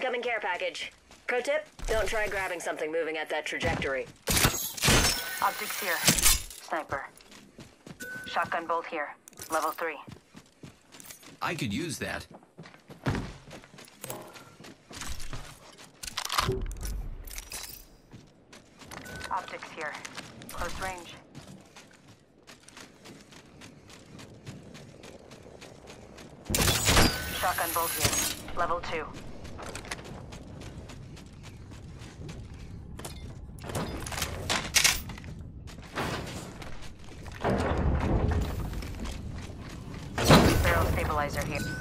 Incoming care package. Pro tip, don't try grabbing something moving at that trajectory. Optics here. Sniper. Shotgun bolt here. Level 3. I could use that. Optics here. Close range. Shotgun bolt here. Level 2.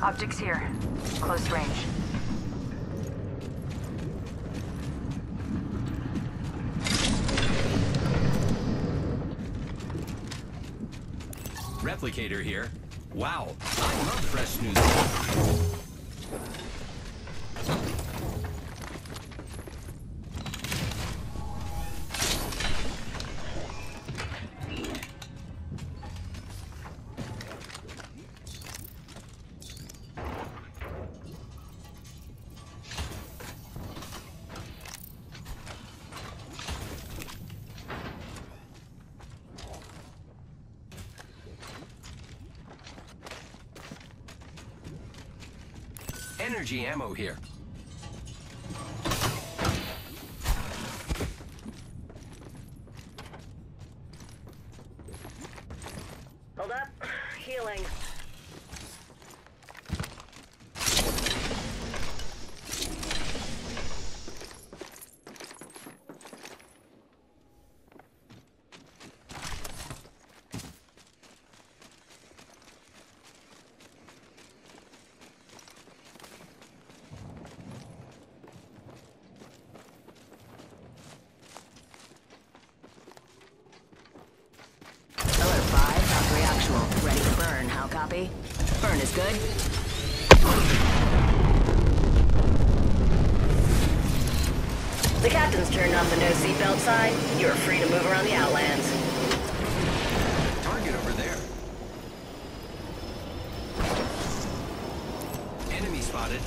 Optics here. Close range. Replicator here. Wow, I love fresh news. Energy ammo here. Hold up. Healing. Alert 5, Valkyrie actual. Ready to burn, how copy? Burn is good. The captain's turned off the no seatbelt sign. You're free to move around the Outlands. Target over there. Enemy spotted.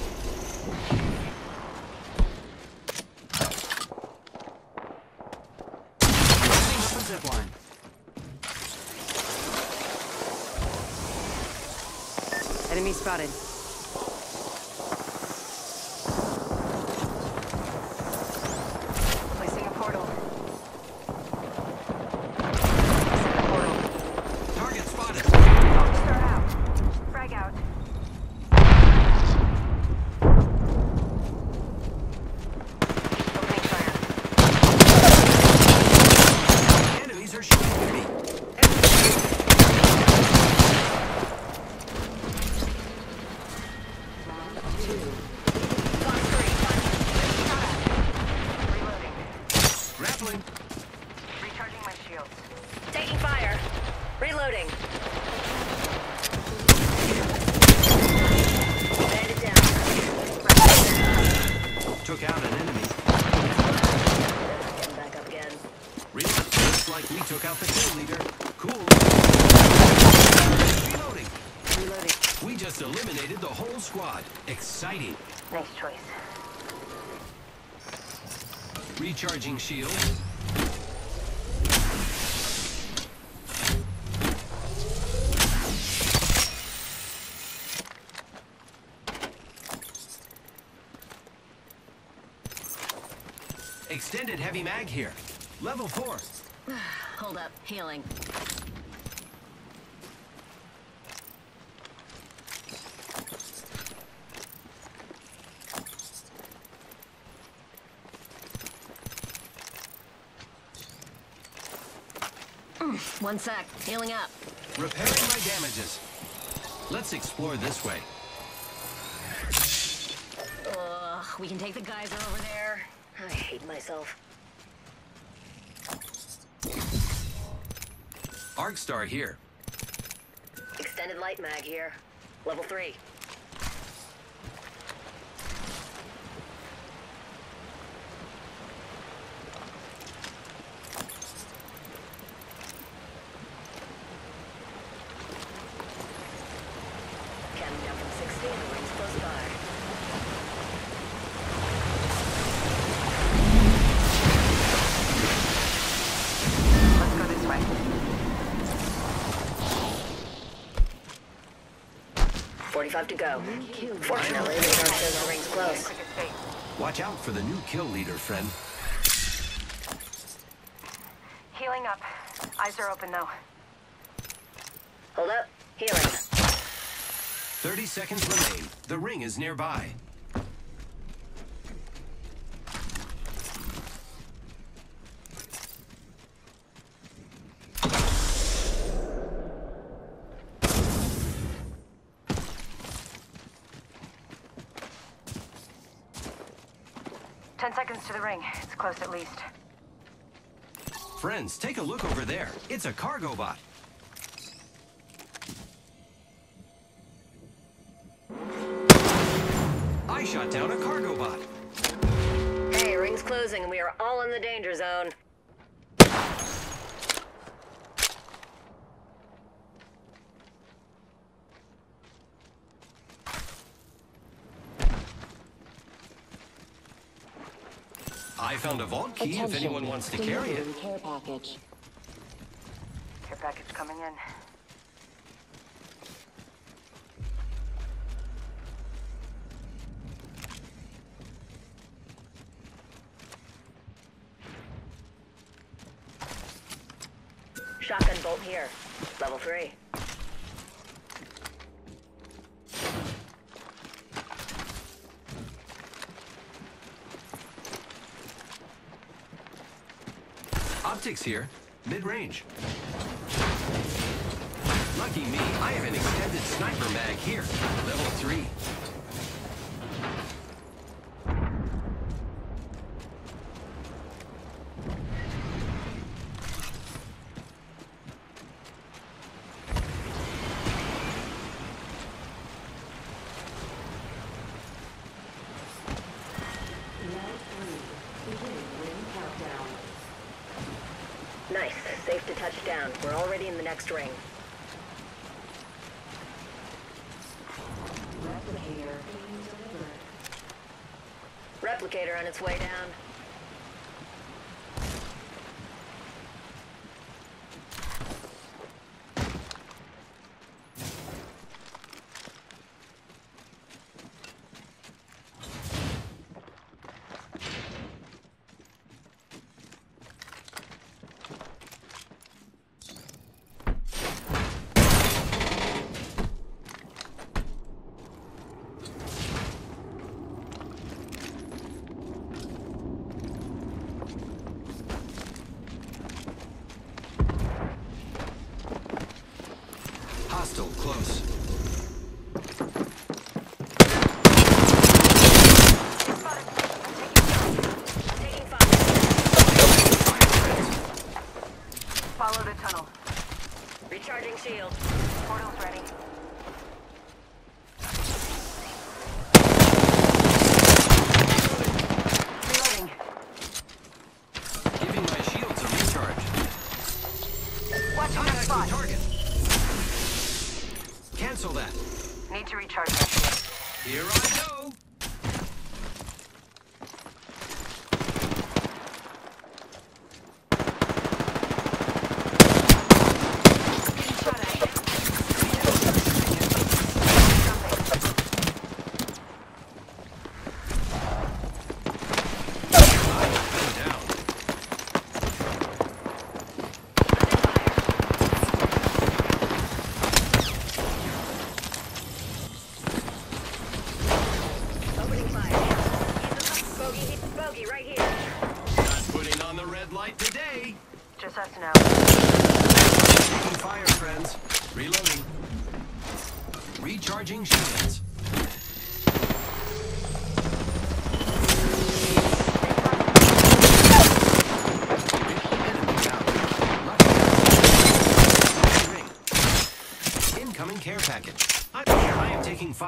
Setting up a zip line. Enemy spotted. Placing a portal. Placing a portal. Target spotted. Start out. Frag out. Opening fire. Enemies are shooting at me. Reloading. Grappling. Recharging my shields. Taking fire. Reloading. Bandit down. Took out an enemy. Getting back up again. Reload. Looks like we took out the kill leader. Cool. Reloading. Reloading. We just eliminated the whole squad. Exciting. Nice choice. Recharging shield. Extended heavy mag here. Level 4. Hold up. Healing. Mm, One sec. Healing up. Repairing my damages. Let's explore this way. Ugh, we can take the geyser over there. I hate myself. Arcstar here. Extended light mag here. Level 3. Counting down from 60 and the ring's close by. 45 to go. Fortunately, the radar shows the ring's close. Watch out for the new kill leader, friend. Healing up. Eyes are open though. Hold up. Healing. 30 seconds remain. The ring is nearby. Ten seconds to the ring. It's close at least. Friends, take a look over there. It's a cargo bot. I shot down a cargo bot. Hey, ring's closing and we are all in the danger zone. Found a vault key if anyone wants to carry it. Care package. Care package coming in. Shotgun bolt here. Level 3. Optics here. Mid-range. Lucky me, I have an extended sniper mag here. Level 3. We're already in the next ring. Replicator being delivered. Replicator on its way down.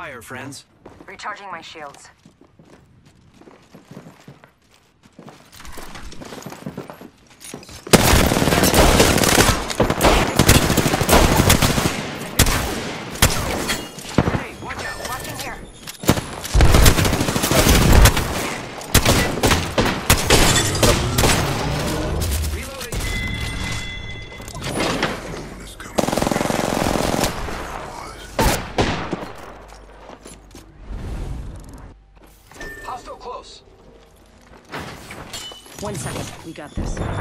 Fire, friends. Recharging my shields. Second.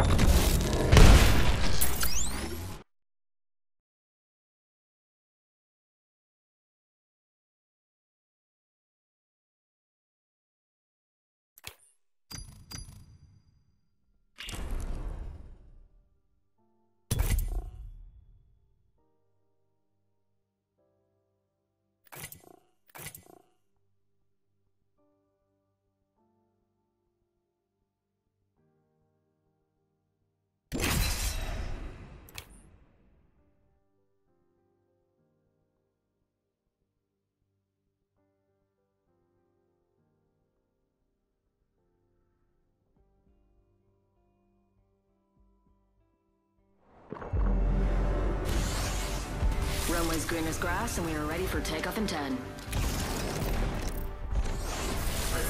Green as grass, and we are ready for takeoff in 10.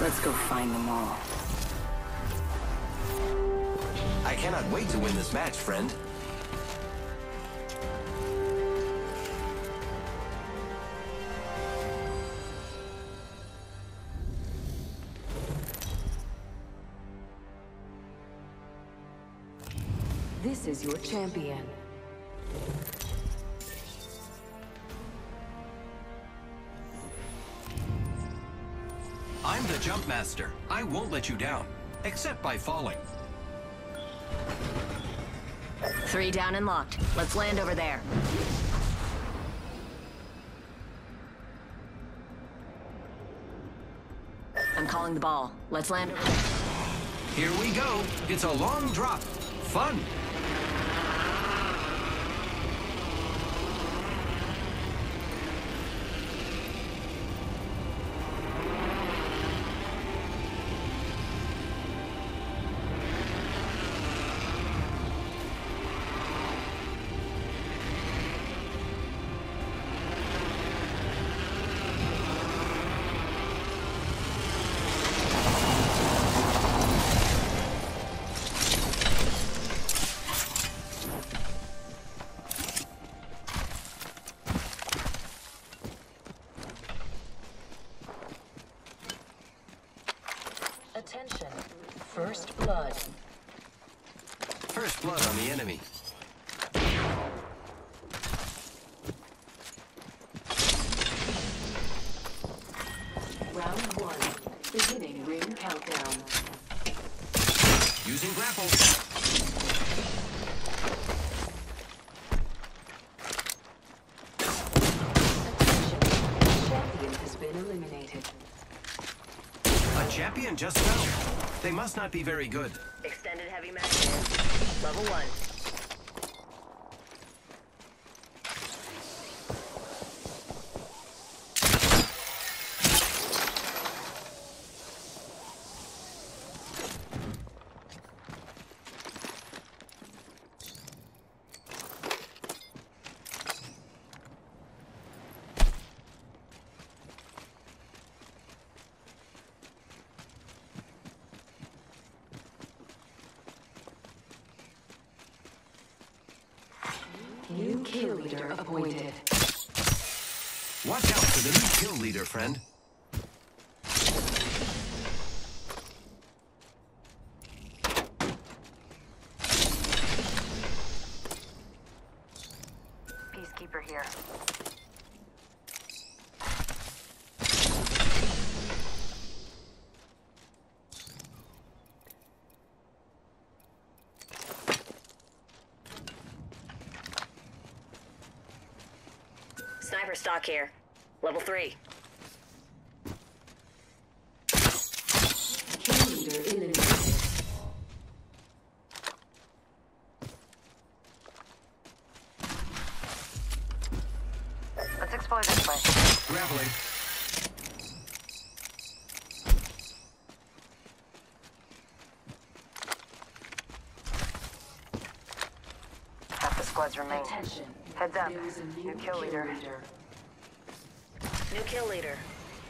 Let's go find them all. I cannot wait to win this match, friend. This is your champion. Master. I won't let you down, except by falling. Three down and locked. Let's land over there. I'm calling the ball. Let's land over there. Here we go. It's a long drop. Fun. Attention. First blood. First blood on the enemy. must not be very good. Extended heavy. Level 1. Stock here. Level three. Kill leader eliminated. Let's explore this place. Grappling. Half the squads remain. Attention. Heads up. There is a new, New kill leader. New kill leader.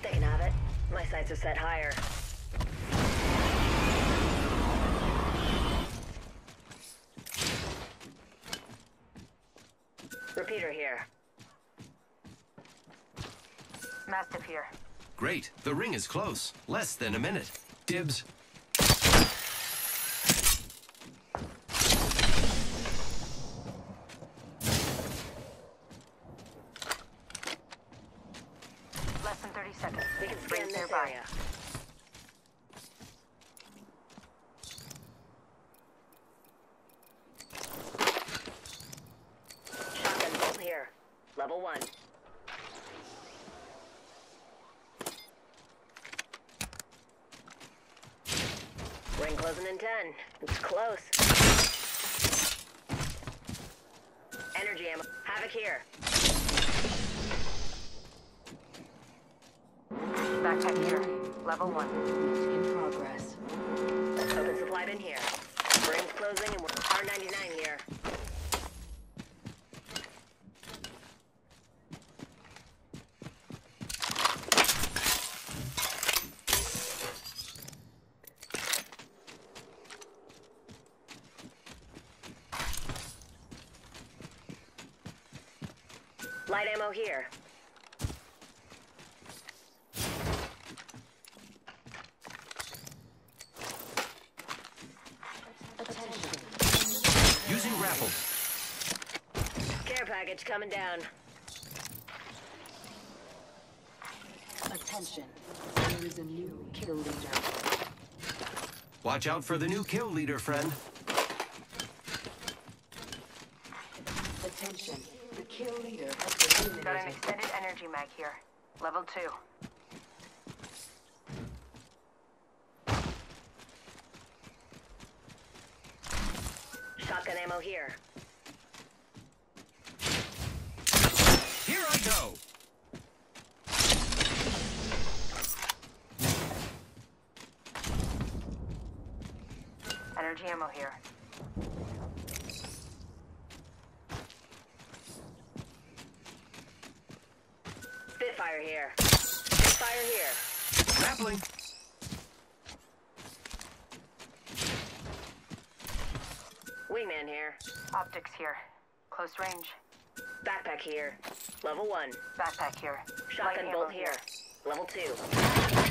They can have it. My sights are set higher. Repeater here. Mastiff here. Great. The ring is close. Less than a minute. Dibs. Less than 30 seconds. We can scan Rings this nearby. area. Shotgun bolt here. Level one. Ring closing in 10. It's close. Energy ammo. Havoc here. Backpack here. Level 1. In progress. Open supply bin here. Rings closing and we're R99 here. Light ammo here. Attention. Using grapple. Care package coming down. Attention. There is a new kill leader. Watch out for the new kill leader, friend. Attention. The kill leader has been Got an extended energy mag here. Level 2. Shotgun ammo here. Here ammo here. Spitfire here. Spitfire here. Grappling. Wingman here. Optics here. Close range. Backpack here. Level 1. Backpack here. Shotgun bolt here. here. Level 2.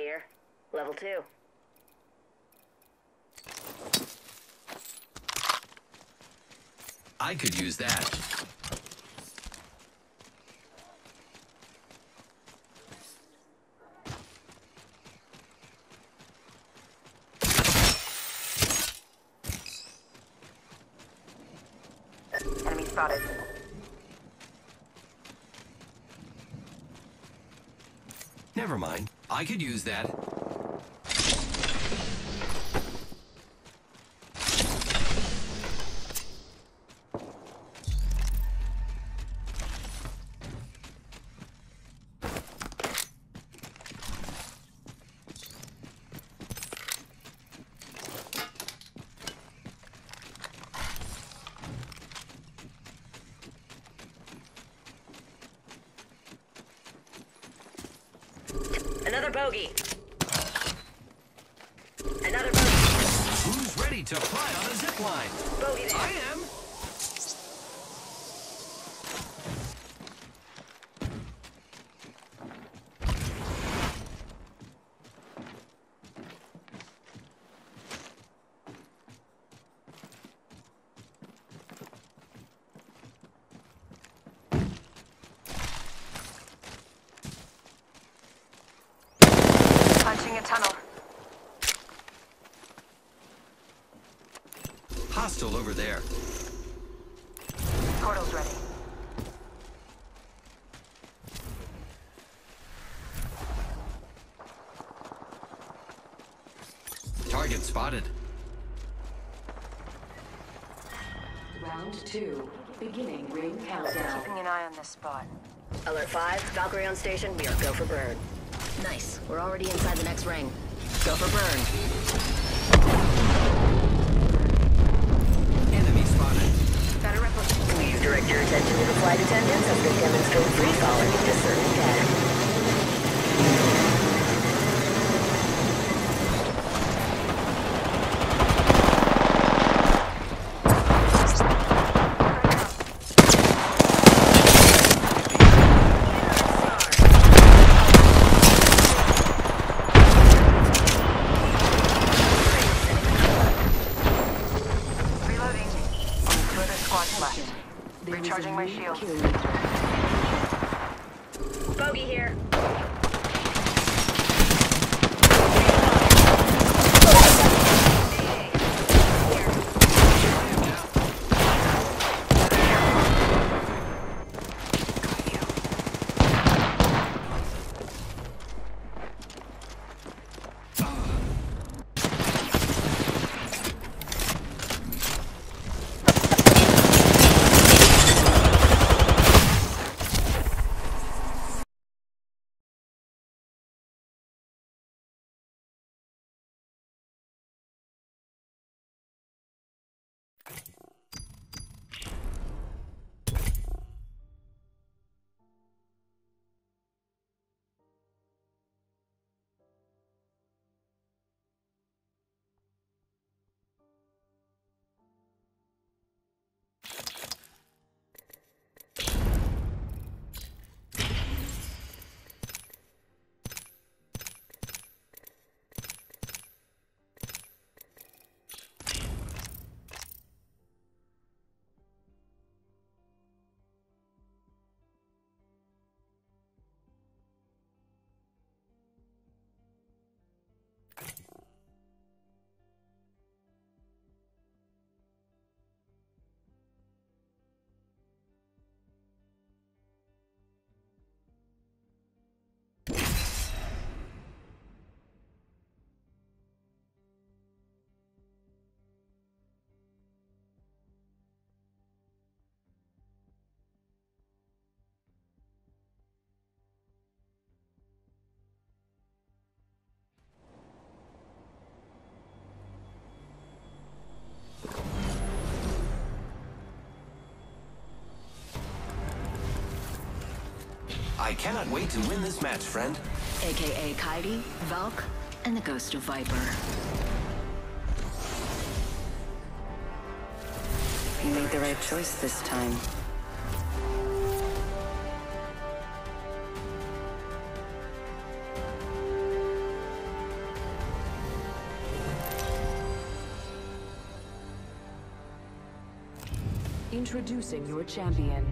Here. Level two. I could use that. Enemy spotted. Never mind. I could use that. Another bogey. Another bogey. Who's ready to fly on a zip line? Bogey there. I am. Punching a tunnel. Hostile over there. Portal's ready. Target spotted. Round two. Beginning ring countdown. Keeping an eye on this spot. Alert 5, Valkyrie on station. We are go for burn. Nice. We're already inside the next ring. Go for burn. Enemy spotted. Got a replica. Please direct your attention to the flight attendants as they demonstrate free falling to certain death. I cannot wait to win this match, friend. AKA Kairi, Valk, and the Ghost of Viper. You made the right choice this time. Introducing your champion.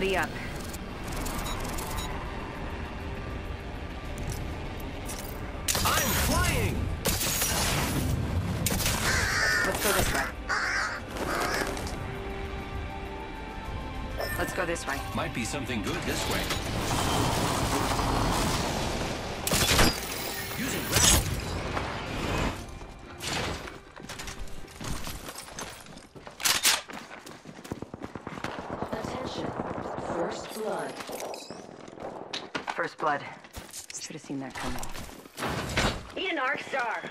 Ready up. I'm flying! Let's go this way. Let's go this way. Might be something good this way. First blood. Should have seen that coming. Eat an Arc Star.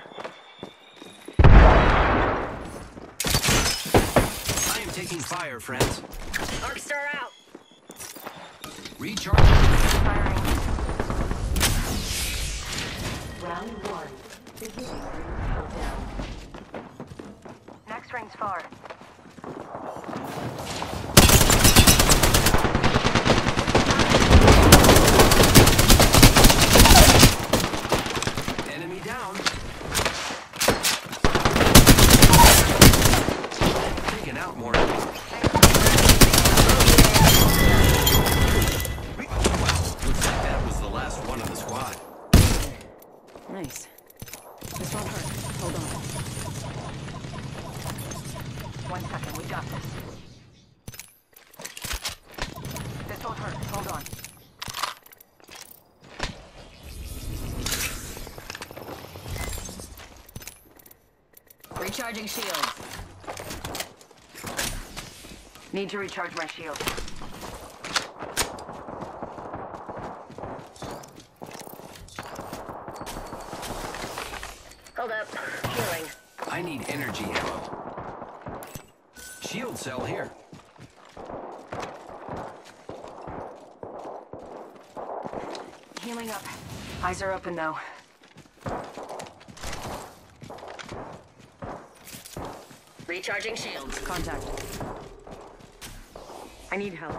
I am taking fire, friends. Arc Star out. Recharge. Firing. Round one. Beginning countdown. Next ring's far. Enemy down. Taking out more. Wow, looks like that was the last one of the squad. Nice. This won't hurt. Hold on. One second, we got this. This won't hurt. Hold on. Recharging shields. Need to recharge my shield. Hold up. Healing. I need energy ammo. Shield cell here. Healing up. Eyes are open though. Recharging shields. Contact. I need help.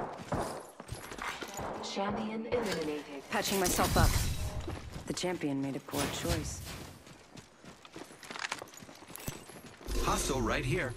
Champion eliminated. Patching myself up. The champion made a poor choice. Hostile right here.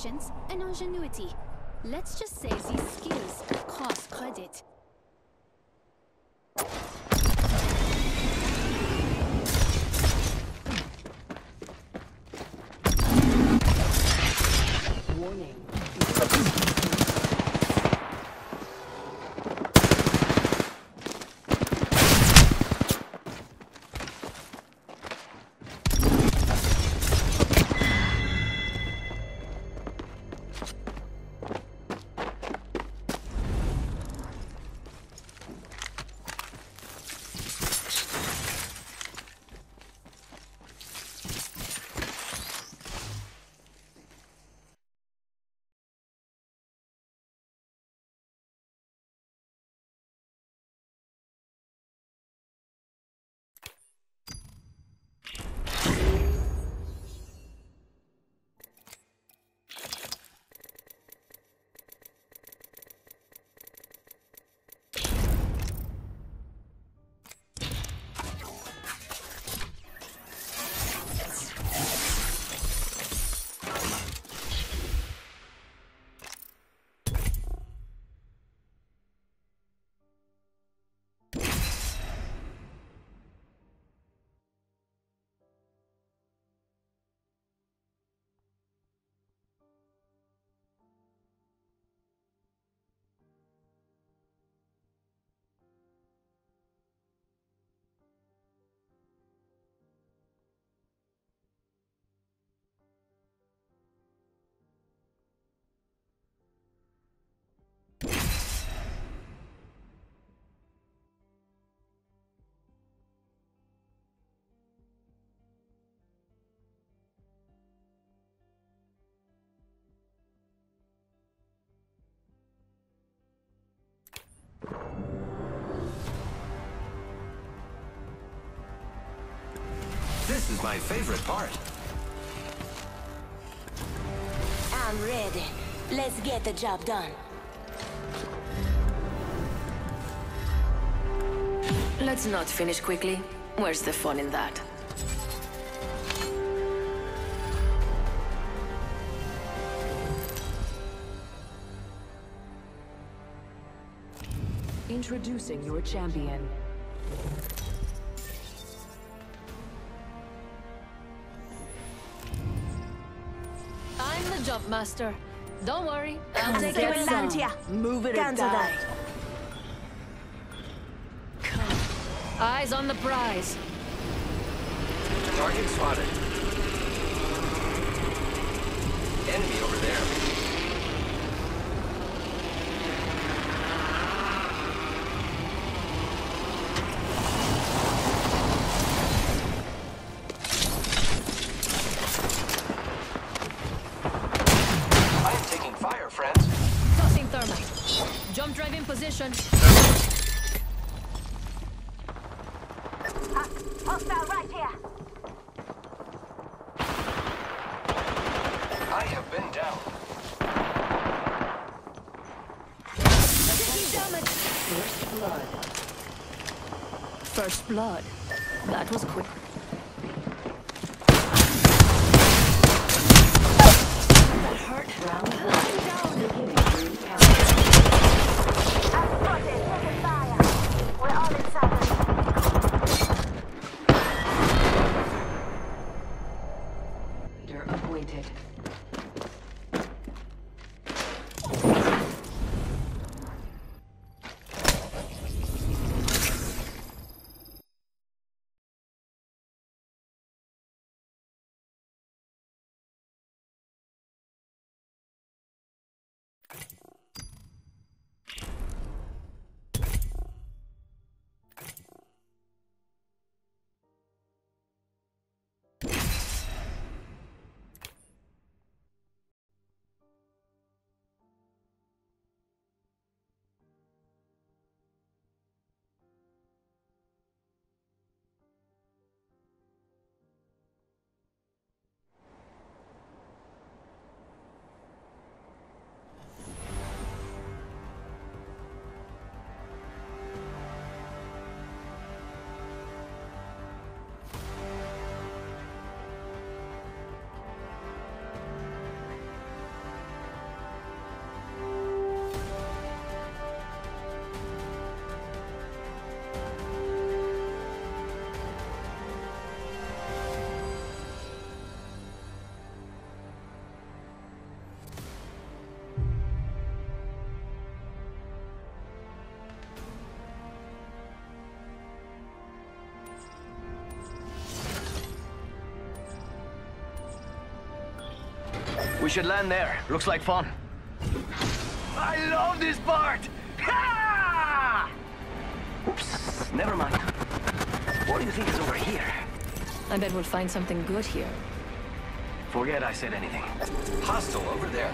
Patience and ingenuity. Let's just say these skills This is my favorite part. I'm ready. Let's get the job done. Let's not finish quickly. Where's the fun in that? Introducing your champion. Master. Don't worry, I'll take Get it some. down. Move it or die. Eyes on the prize. Target spotted. Enemy over there. I am taking fire, friends. Tossing thermite. Jump drive in position. Hostile right here. I have been down. Taking damage. First First blood. That was quick. We should land there. Looks like fun. I love this part! Ha! Oops, never mind. What do you think is over here? I bet we'll find something good here. Forget I said anything. Hostile over there.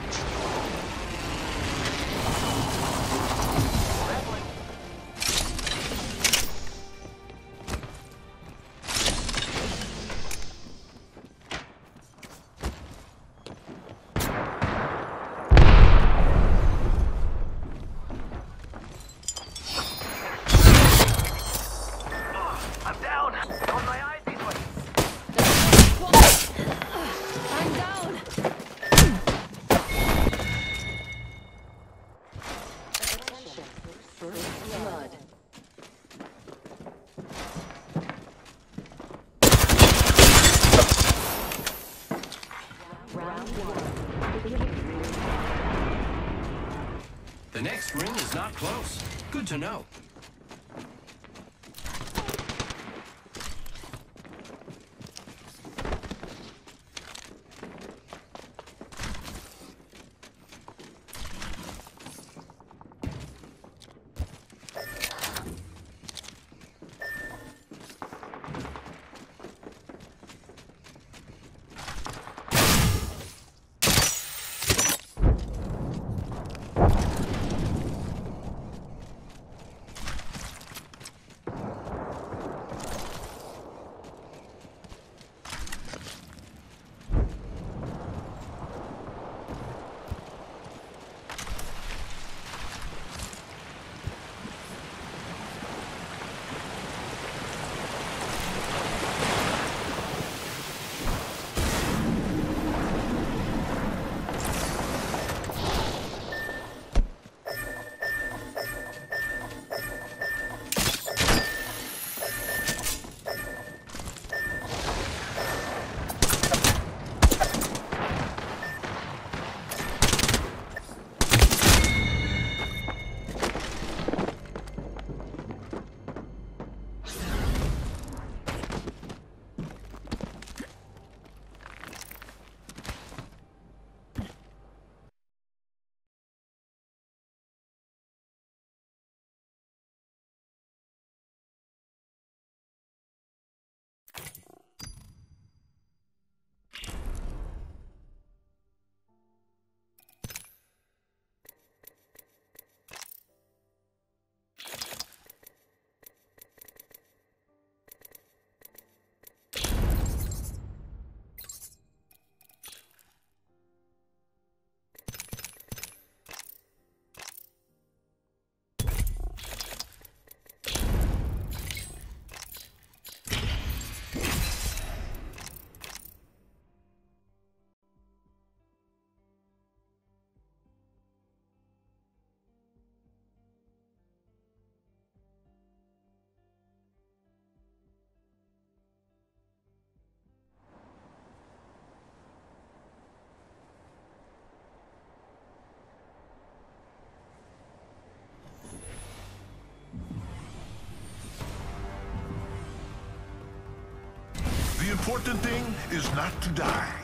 The important thing is not to die.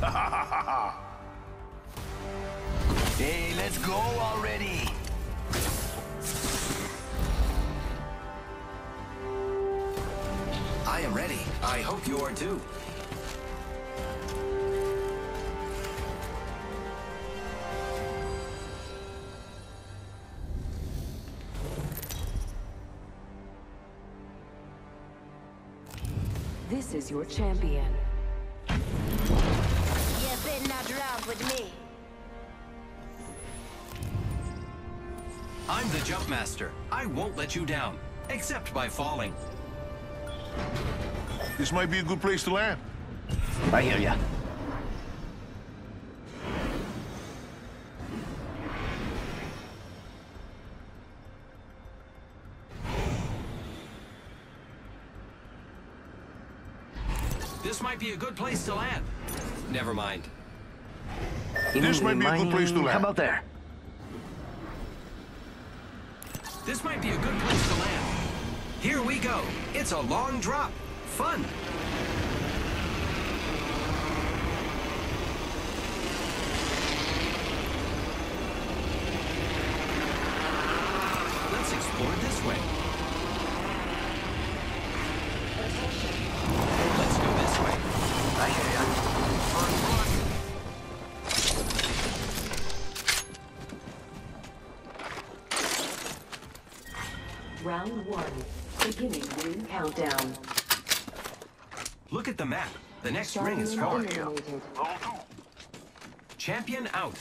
Hey, let's go already. I am ready. I hope you are too. This is your champion. You better not round with me. I'm the jump master. I won't let you down, except by falling. This might be a good place to land. I hear ya. Be a good place to land. Never mind. This might be a good place to land. How about there? This might be a good place to land. Here we go. It's a long drop. Fun. The next ring is far. eliminated. Champion out.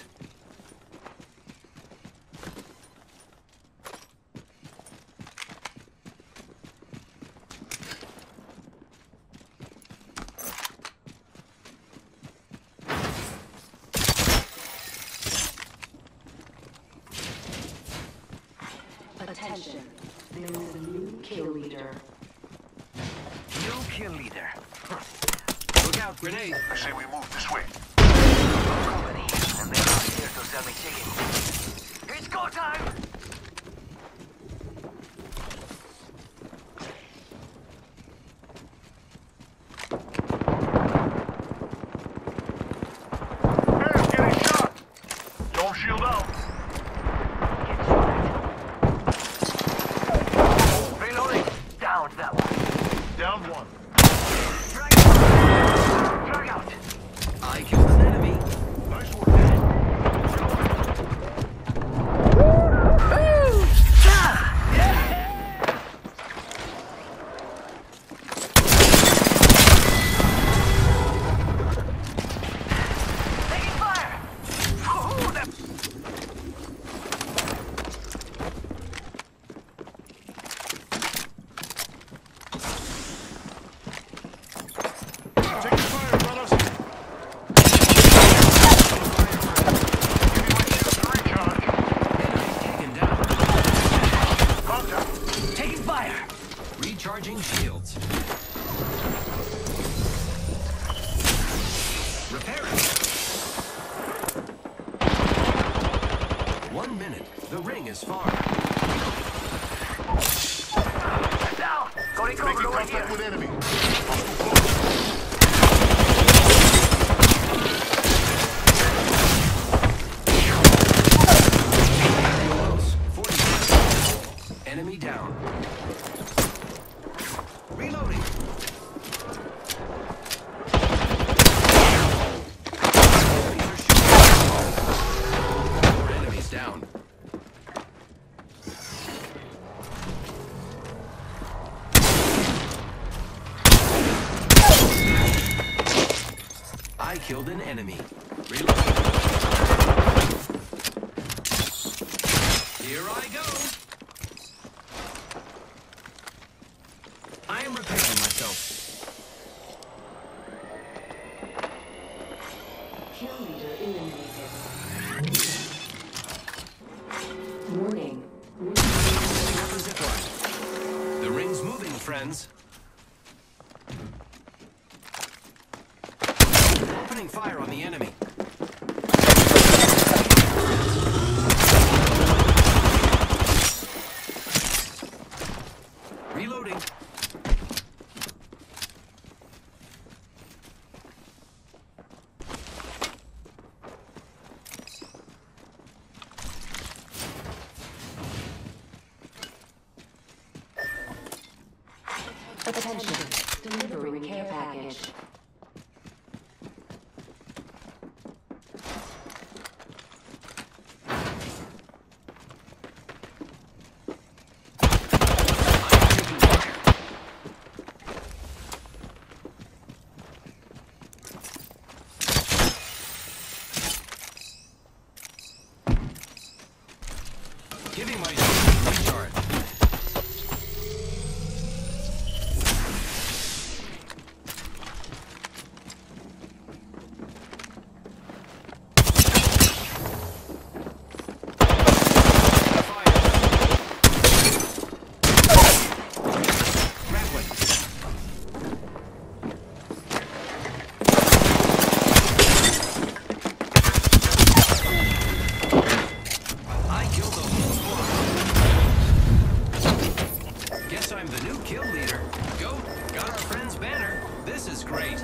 I'm the new kill leader. Go, got our friend's banner. This is great.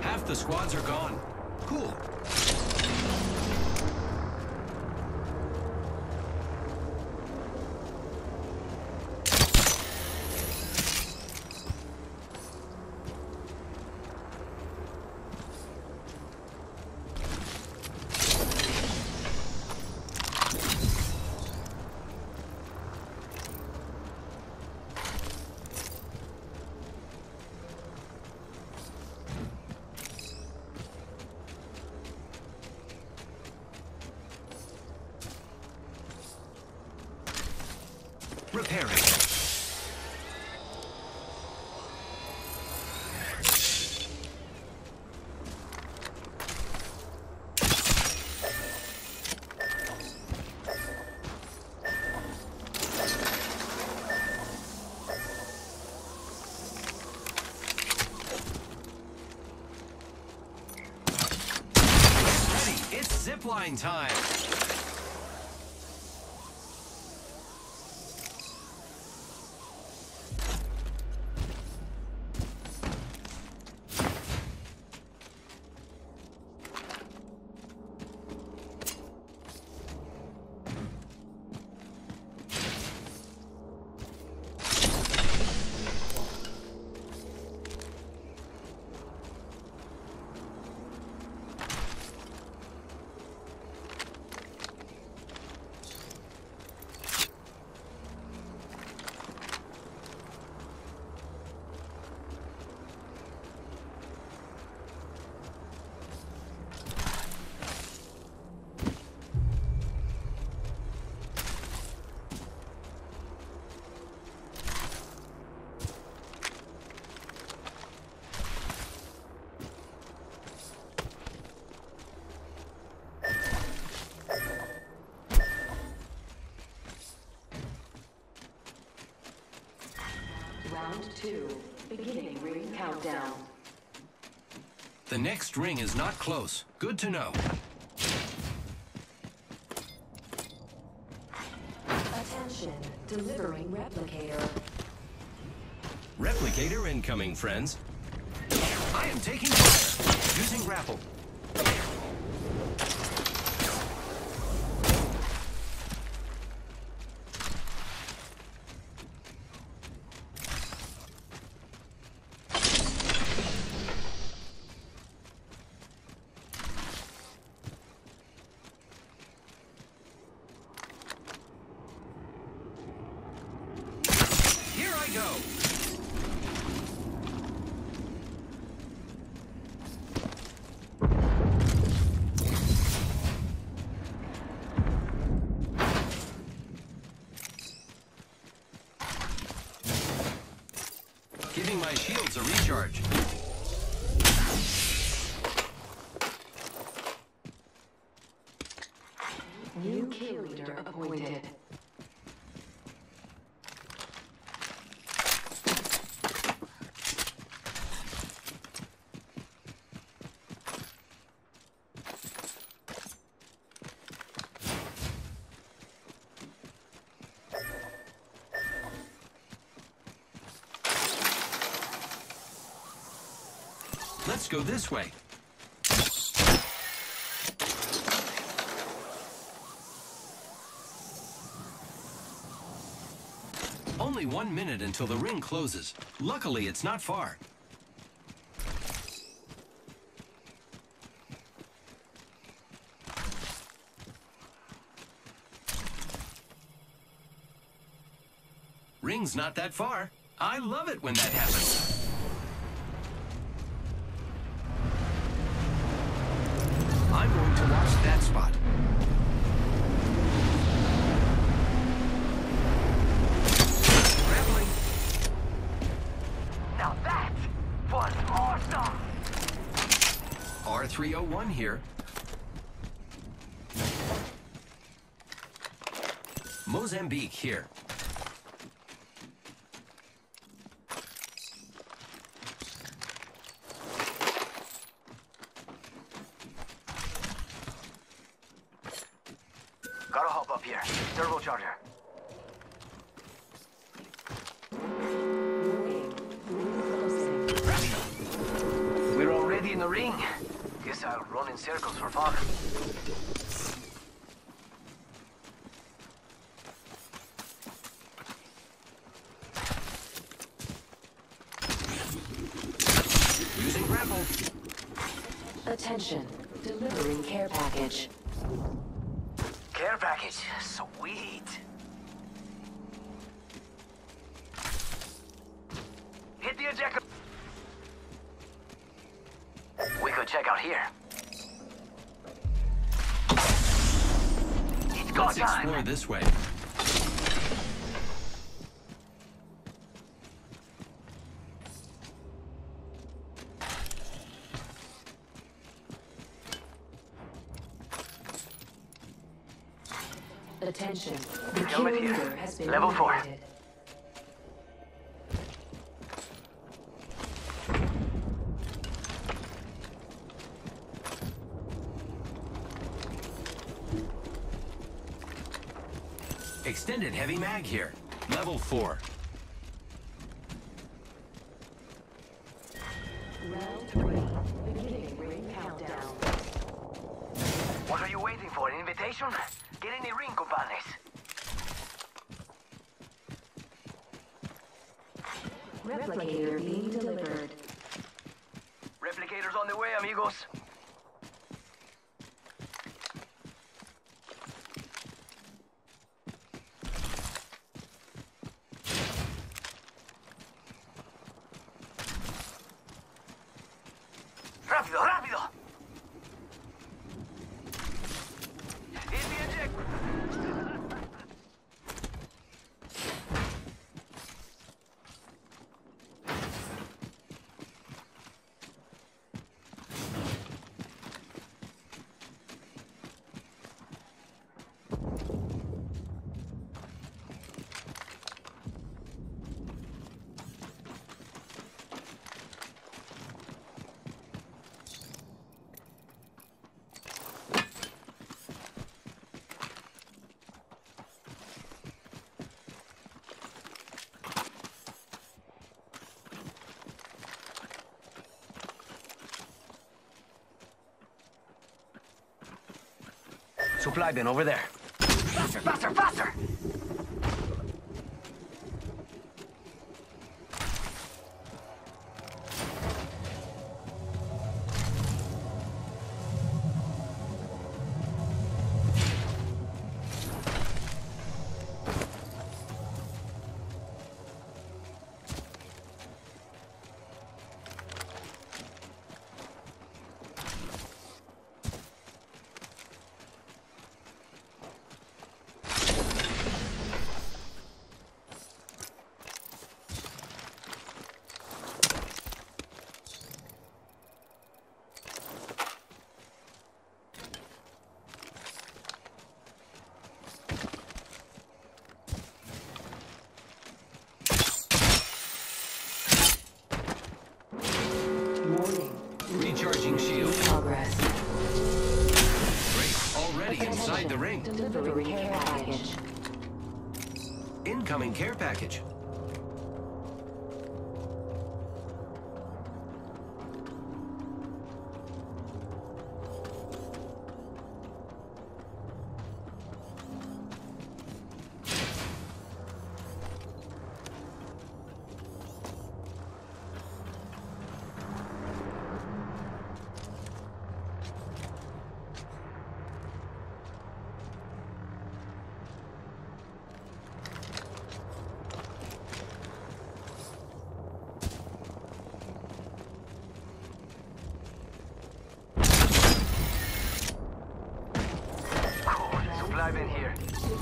Half the squads are gone. Cool. Repairing. Ready, zipline time. Round two. Beginning ring countdown. The next ring is not close. Good to know. Attention. Delivering replicator. Replicator incoming, friends. I am taking fire. Using grapple. Here I go. Giving my shields a recharge. New kill leader appointed. Let's go this way. only one minute until the ring closes. Luckily, it's not far. Ring's not that far. I love it when that happens. I'm going to watch that spot. Grappling. Now that was awesome! R301 here. Mozambique here. Gotta hop up here. Turbocharger. We're already in the ring. Guess I'll run in circles for fun. Using grapple. Attention. Delivering care package. Care package. Sweet. Hit the ejector. We could check out here. It's go Let's time. explore this way. Attention. The kill Helmet here. leader has been Level four. eliminated. Extended heavy mag here. Level 4. Round three. Beginning ring countdown. What are you waiting for? An invitation? Get in the ring, compadres. Replicator being delivered. Replicators on the way, amigos. ¡Rápido, rápido! Hit the eject- Supply bin over there. Faster, faster, faster!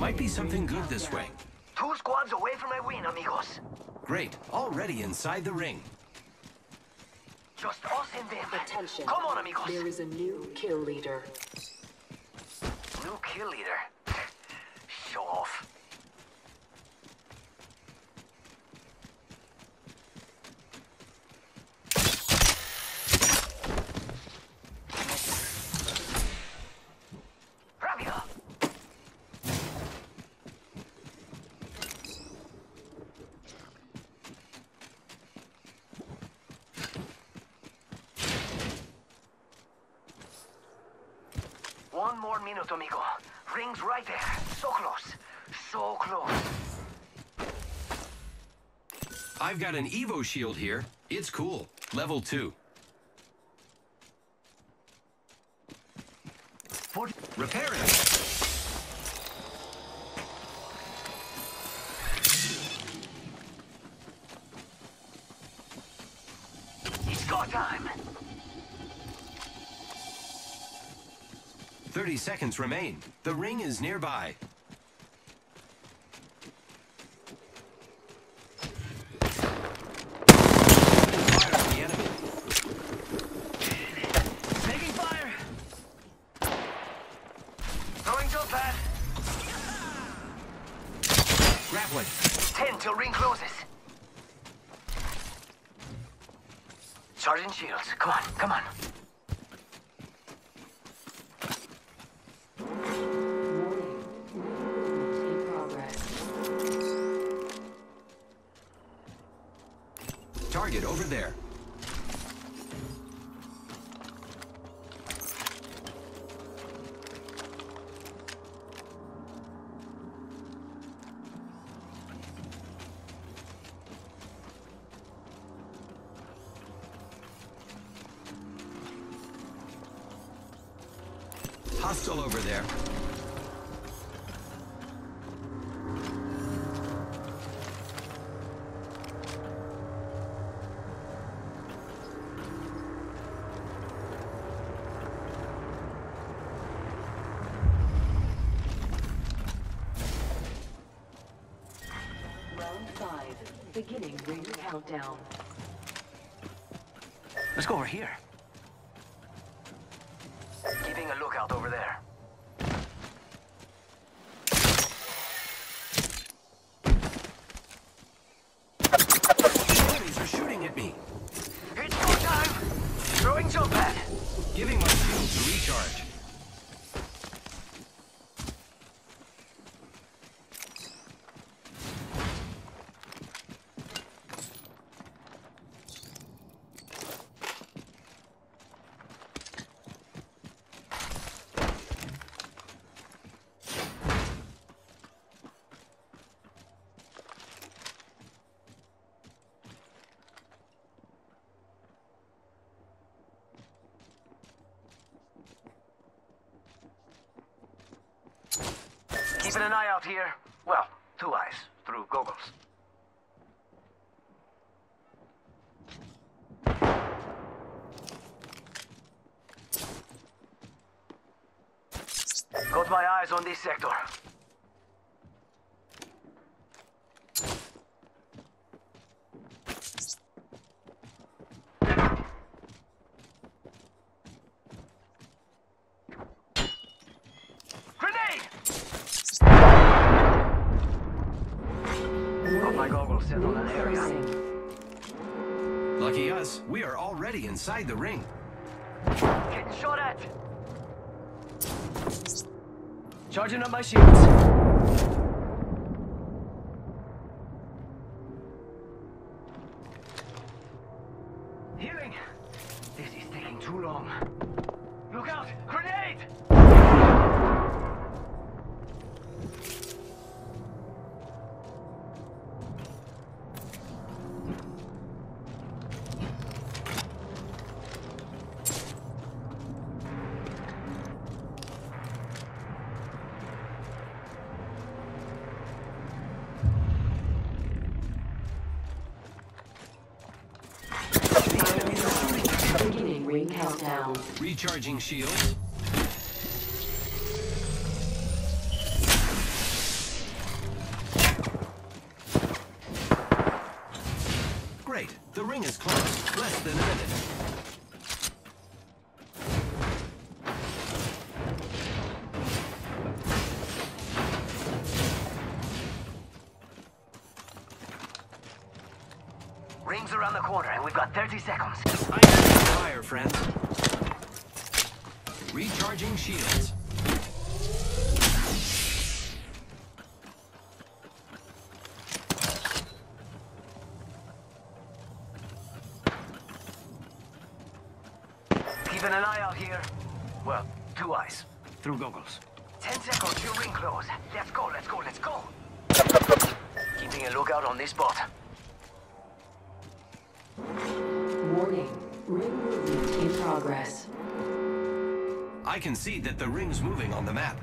Might be something good this way. Two squads away from my win, amigos. Great. Already inside the ring. Just us and them. Attention. Come on, amigos. There is a new kill leader. New kill leader. Show off. Rápido. One more minute, amigo. Ring's right there. So close. So close. I've got an Evo shield here. It's cool. Level 2. Forty. Repairing. It's go time. 30 seconds remain. The ring is nearby. There. Hostile over there. Here. Keeping a lookout over there. Enemies are shooting at me. It's go time. Throwing jump pad. Giving my shield to recharge. Keeping an eye out here. Well, two eyes through goggles. Got my eyes on this sector. Grenade! Got my goggles set on an area. Lucky us, we are already inside the ring. Getting shot at! Charging up my shields. Recharging shields. Great. The ring is close. Less than a minute. Ring's around the corner, and we've got 30 seconds. I am fire, friends. Recharging shields. Keeping an eye out here. Well, two eyes. Through goggles. Ten seconds till ring close. Let's go, let's go, let's go. Keeping a lookout on this spot. Warning. Ring movement in progress. I can see that the ring's moving on the map.